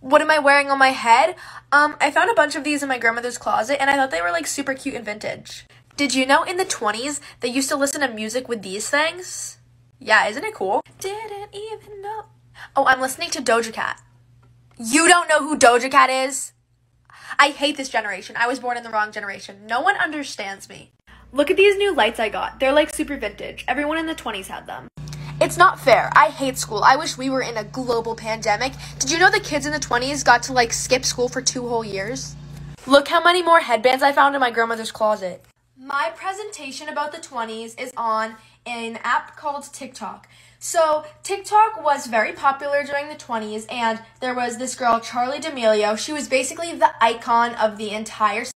What am I wearing on my head? Um, I found a bunch of these in my grandmother's closet and I thought they were like super cute and vintage. Did you know in the 20s they used to listen to music with these things? Yeah, isn't it cool? Didn't even know. Oh, I'm listening to Doja Cat. You don't know who Doja Cat is? I hate this generation. I was born in the wrong generation. No one understands me. Look at these new lights I got. They're like super vintage. Everyone in the 20s had them. It's not fair. I hate school. I wish we were in a global pandemic. Did you know the kids in the 20s got to like skip school for two whole years? Look how many more headbands I found in my grandmother's closet. My presentation about the 20s is on an app called TikTok. So, TikTok was very popular during the 20s, and there was this girl, Charlie D'Amelio. She was basically the icon of the entire